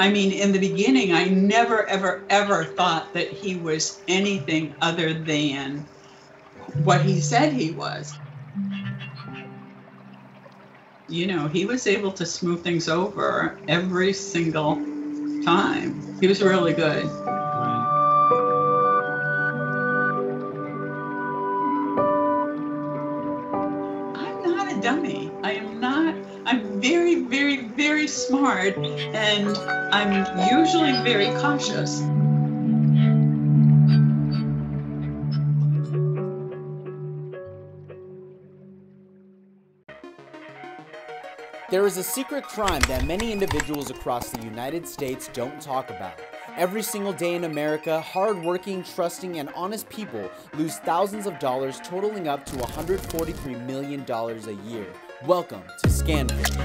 I mean, in the beginning, I never, ever, ever thought that he was anything other than what he said he was. You know, he was able to smooth things over every single time. He was really good. I'm very, very, very smart, and I'm usually very cautious. There is a secret crime that many individuals across the United States don't talk about. Every single day in America, hardworking, trusting, and honest people lose thousands of dollars totaling up to $143 million a year. Welcome to Scamfish.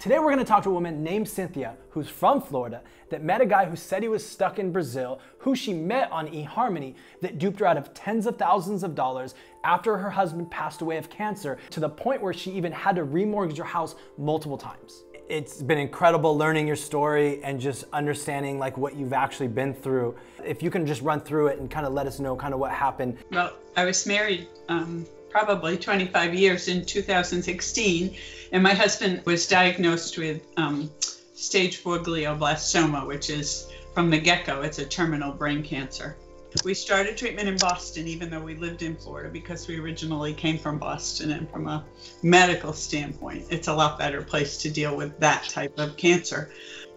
Today we're going to talk to a woman named Cynthia who's from Florida that met a guy who said he was stuck in Brazil, who she met on eHarmony that duped her out of tens of thousands of dollars after her husband passed away of cancer to the point where she even had to remortgage her house multiple times. It's been incredible learning your story and just understanding like what you've actually been through. If you can just run through it and kind of let us know kind of what happened. Well, I was married um, probably 25 years in 2016, and my husband was diagnosed with um, stage 4 glioblastoma, which is from the get go, it's a terminal brain cancer. We started treatment in Boston, even though we lived in Florida, because we originally came from Boston. And from a medical standpoint, it's a lot better place to deal with that type of cancer.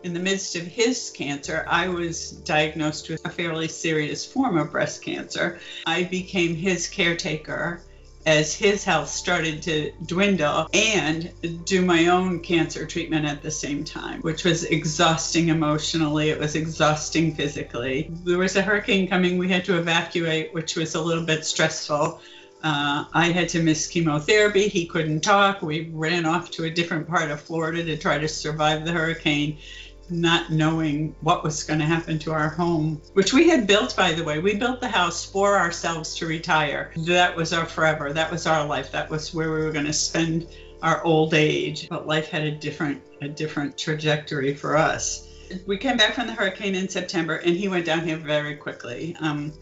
In the midst of his cancer, I was diagnosed with a fairly serious form of breast cancer. I became his caretaker as his health started to dwindle and do my own cancer treatment at the same time, which was exhausting emotionally. It was exhausting physically. There was a hurricane coming. We had to evacuate, which was a little bit stressful. Uh, I had to miss chemotherapy. He couldn't talk. We ran off to a different part of Florida to try to survive the hurricane not knowing what was going to happen to our home, which we had built, by the way. We built the house for ourselves to retire. That was our forever. That was our life. That was where we were going to spend our old age. But life had a different, a different trajectory for us. We came back from the hurricane in September, and he went down here very quickly. Um,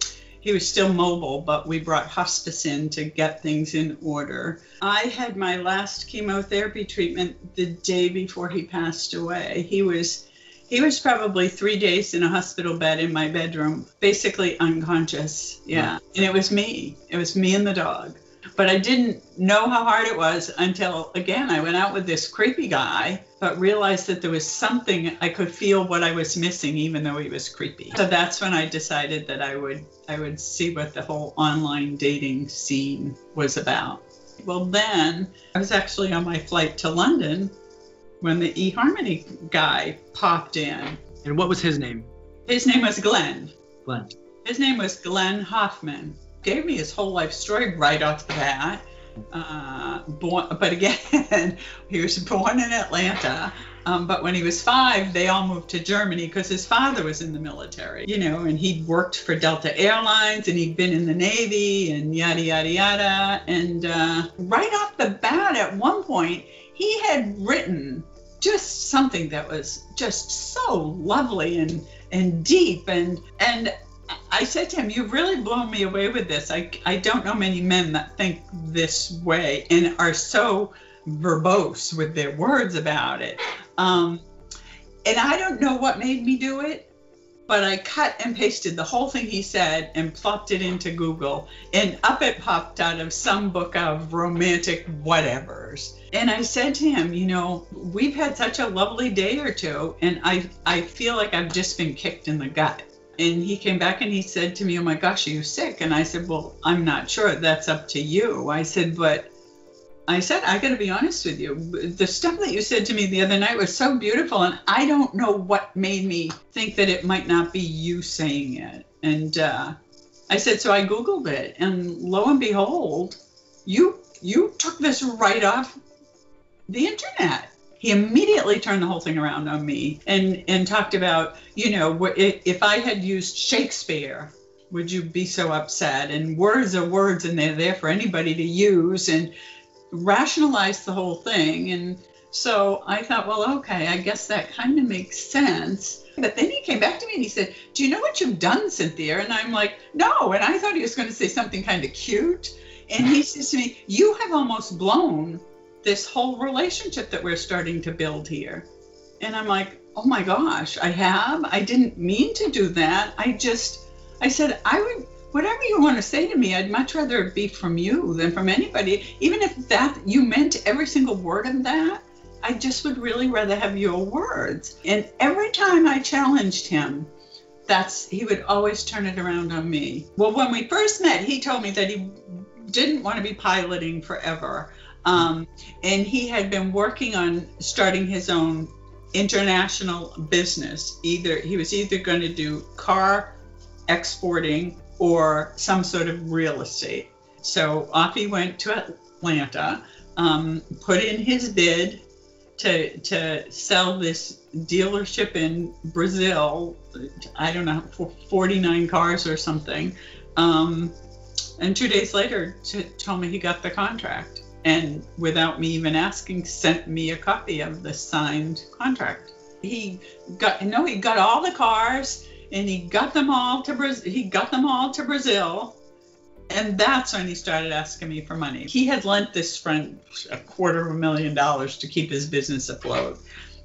he was still mobile, but we brought hospice in to get things in order. I had my last chemotherapy treatment the day before he passed away. He was he was probably three days in a hospital bed in my bedroom, basically unconscious. Yeah. And it was me. It was me and the dog. But I didn't know how hard it was until, again, I went out with this creepy guy, but realized that there was something I could feel what I was missing, even though he was creepy. So that's when I decided that I would I would see what the whole online dating scene was about. Well, then I was actually on my flight to London when the eHarmony guy popped in. And what was his name? His name was Glenn. Glenn. His name was Glenn Hoffman. Gave me his whole life story right off the bat. Uh, born, but again, he was born in Atlanta. Um, but when he was five, they all moved to Germany because his father was in the military, you know, and he'd worked for Delta Airlines and he'd been in the Navy and yada, yada, yada. And uh, right off the bat, at one point, he had written just something that was just so lovely and and deep and and I said to him, "You've really blown me away with this. I I don't know many men that think this way and are so verbose with their words about it." Um, and I don't know what made me do it, but I cut and pasted the whole thing he said and plopped it into Google, and up it popped out of some book of romantic whatevers. And I said to him, you know, we've had such a lovely day or two, and I I feel like I've just been kicked in the gut. And he came back and he said to me, oh my gosh, are you sick? And I said, well, I'm not sure. That's up to you. I said, but I said, I got to be honest with you. The stuff that you said to me the other night was so beautiful, and I don't know what made me think that it might not be you saying it. And uh, I said, so I Googled it, and lo and behold, you you took this right off the internet. He immediately turned the whole thing around on me and and talked about, you know, if I had used Shakespeare, would you be so upset? And words are words, and they're there for anybody to use. And rationalized the whole thing and So I thought, well, okay, I guess that kind of makes sense. But then he came back to me and he said, Do you know what you've done, Cynthia? And I'm like, No. And I thought he was going to say something kind of cute. And he says to me, You have almost blown this whole relationship that we're starting to build here. And I'm like, Oh my gosh, I have. I didn't mean to do that. I just, I said, I would, whatever you want to say to me, I'd much rather it be from you than from anybody. Even if that, you meant every single word of that, I just would really rather have your words. And every time I challenged him, that's he would always turn it around on me. Well, when we first met, he told me that he didn't want to be piloting forever. Um, and he had been working on starting his own international business. Either he was either going to do car exporting or some sort of real estate. So off he went to Atlanta, um, put in his bid to to sell this dealership in Brazil. I don't know, 49 cars or something. Um, and two days later, t- told me he got the contract, and without me even asking, sent me a copy of the signed contract. He got no, he got all the cars, and he got them all to Brazil. He got them all to Brazil and that's when he started asking me for money. He had lent this friend a quarter of a million dollars to keep his business afloat.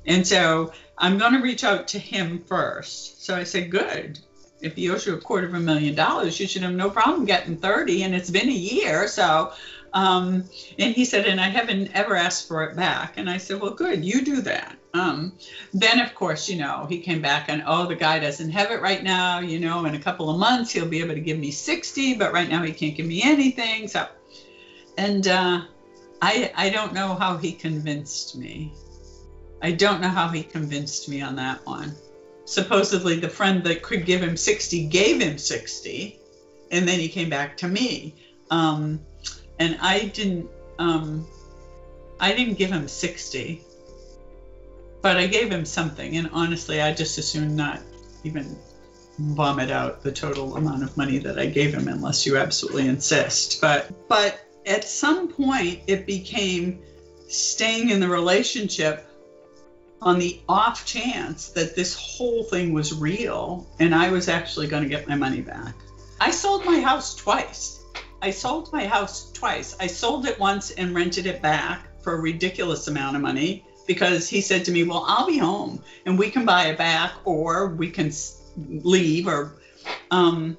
And so I'm going to reach out to him first. So I said, Good. If he owes you a quarter of a million dollars, you should have no problem getting 30. And it's been a year. So, um, and he said, And I haven't ever asked for it back. And I said, Well, good. You do that. Um, then, of course, you know, he came back and, oh, the guy doesn't have it right now. You know, in a couple of months, he'll be able to give me 60, but right now he can't give me anything. So, and uh, I, I don't know how he convinced me. I don't know how he convinced me on that one. Supposedly, the friend that could give him 60 gave him 60, and then he came back to me. Um, and I didn't, um, I didn't give him 60 but I gave him something, and honestly, I just assumed not even vomit out the total amount of money that I gave him unless you absolutely insist. But but at some point, it became staying in the relationship on the off chance that this whole thing was real and I was actually going to get my money back. I sold my house twice. I sold my house twice. I sold it once and rented it back for a ridiculous amount of money because he said to me, Well, I'll be home and we can buy it back or we can leave. Or, um,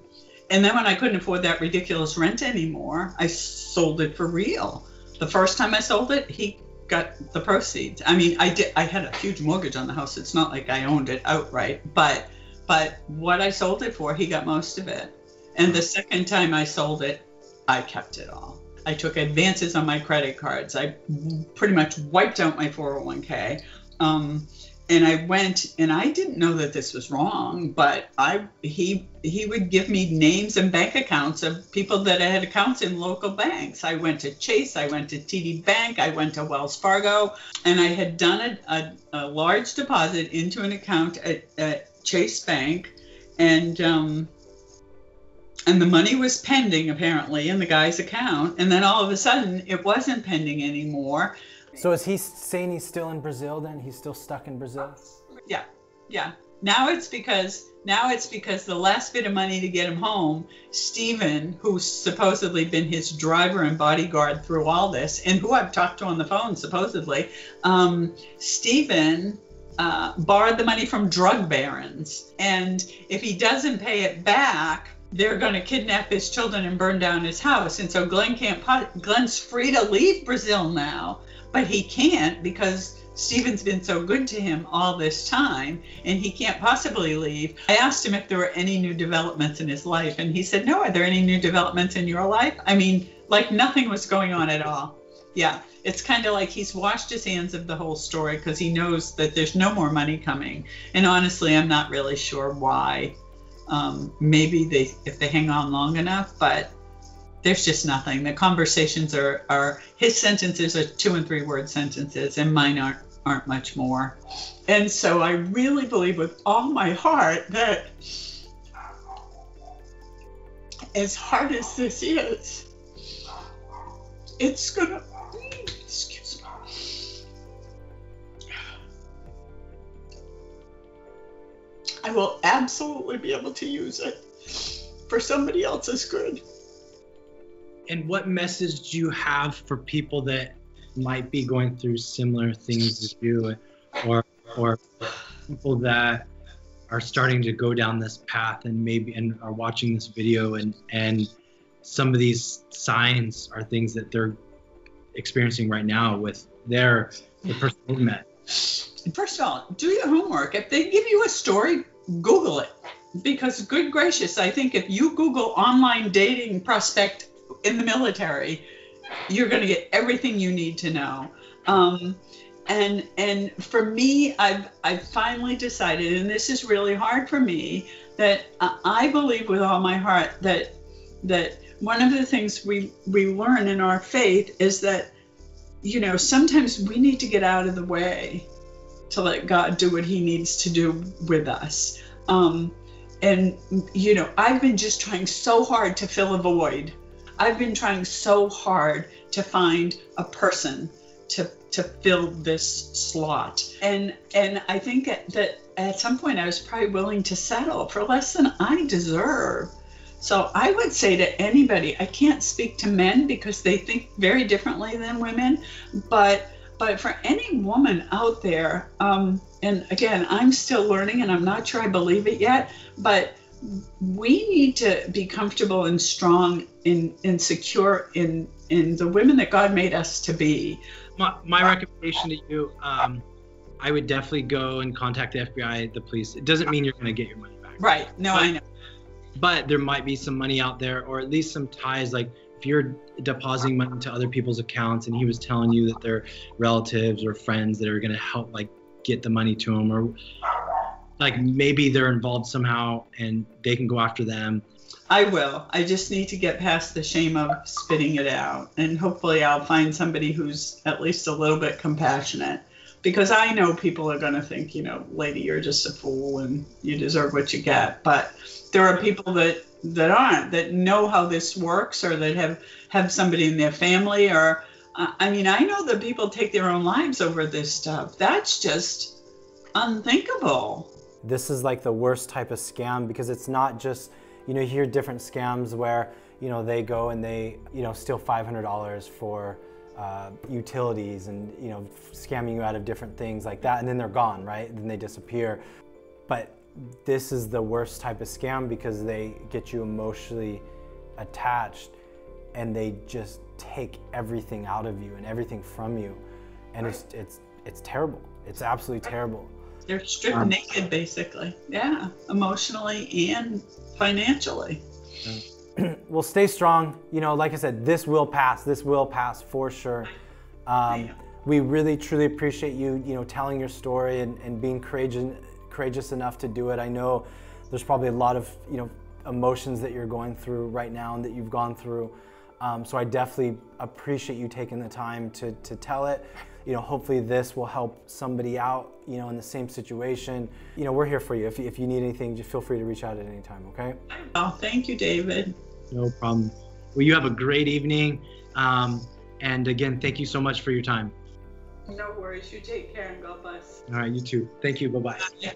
and then when I couldn't afford that ridiculous rent anymore, I sold it for real. The first time I sold it, he got the proceeds. I mean, I did. I had a huge mortgage on the house. It's not like I owned it outright, but but what I sold it for, he got most of it. And the second time I sold it, I kept it all. I took advances on my credit cards. I pretty much wiped out my 401k. Um, and I went and I didn't know that this was wrong, but I he he would give me names and bank accounts of people that had accounts in local banks. I went to Chase, I went to TD Bank, I went to Wells Fargo, and I had done a, a, a large deposit into an account at, at Chase Bank, and um, and the money was pending apparently in the guy's account and then all of a sudden it wasn't pending anymore so is he saying he's still in brazil then? He's still stuck in brazil? Yeah yeah. Now it's because now it's because the last bit of money to get him home stephen who's supposedly been his driver and bodyguard through all this and who i've talked to on the phone supposedly um, stephen uh, borrowed the money from drug barons. And if he doesn't pay it back they're going to kidnap his children and burn down his house. And so Glenn can't, Glenn's free to leave Brazil now, but he can't because Stephen's been so good to him all this time and he can't possibly leave. I asked him if there were any new developments in his life, and he said, No, are there any new developments in your life? I mean, like nothing was going on at all. Yeah, it's kind of like he's washed his hands of the whole story because he knows that there's no more money coming. And honestly, I'm not really sure why um, maybe they if they hang on long enough, but there's just nothing. The conversations are, are his sentences are two and three word sentences, and mine aren't aren't much more. And so I really believe with all my heart that as hard as this is, it's gonna I will absolutely be able to use it for somebody else's good. And what message do you have for people that might be going through similar things as you, or or people that are starting to go down this path and maybe and are watching this video and and some of these signs are things that they're experiencing right now with their the person they met. First of all, do your homework. If they give you a story, Google it. Because good gracious, I think if you Google online dating prospect in the military, you're going to get everything you need to know. Um, and and for me, I've I've finally decided, and this is really hard for me, that I believe with all my heart that that one of the things we we learn in our faith is that you know sometimes we need to get out of the way to let God do what He needs to do with us. Um, and you know, I've been just trying so hard to fill a void. I've been trying so hard to find a person to to fill this slot. And and I think that at some point I was probably willing to settle for less than I deserve. So I would say to anybody, I can't speak to men because they think very differently than women, but but for any woman out there, um, and again, I'm still learning and I'm not sure I believe it yet, but we need to be comfortable and strong and, and secure in in the women that God made us to be. My, my recommendation to you, um, I would definitely go and contact the FBI, the police. It doesn't mean you're going to get your money back. Right. No, but, I know. But there might be some money out there, or at least some ties. Like if you're depositing money to other people's accounts, and he was telling you that they're relatives or friends that are going to help, like get the money to him, or like maybe they're involved somehow, and they can go after them. I will. I just need to get past the shame of spitting it out. And hopefully, I'll find somebody who's at least a little bit compassionate. Because I know people are going to think, you know, lady, you're just a fool and you deserve what you get. But there are people that, that aren't, that know how this works or that have, have somebody in their family. Or, uh, I mean, I know that people take their own lives over this stuff. That's just unthinkable. This is like the worst type of scam because it's not just you know, you hear different scams where, you know, they go and they, you know, steal $500 for uh, utilities and, you know, scamming you out of different things like that. And then they're gone, right? Then they disappear. But this is the worst type of scam because they get you emotionally attached and they just take everything out of you and everything from you. And it's, it's, it's terrible. It's absolutely terrible. They're stripped um, naked, basically. Yeah, emotionally and financially. well, stay strong. You know, like I said, this will pass. This will pass for sure. Um, we really, truly appreciate you, you know, telling your story and, and being courageous, courageous enough to do it. I know there's probably a lot of, you know, emotions that you're going through right now and that you've gone through. Um, so I definitely appreciate you taking the time to, to tell it you know, hopefully this will help somebody out, you know, in the same situation. You know, we're here for you. If, if you need anything, just feel free to reach out at any time, okay? Oh, thank you, David. No problem. Well, you have a great evening. Um, and again, thank you so much for your time. No worries. You take care and God bless. All right, you too. Thank you. Bye-bye.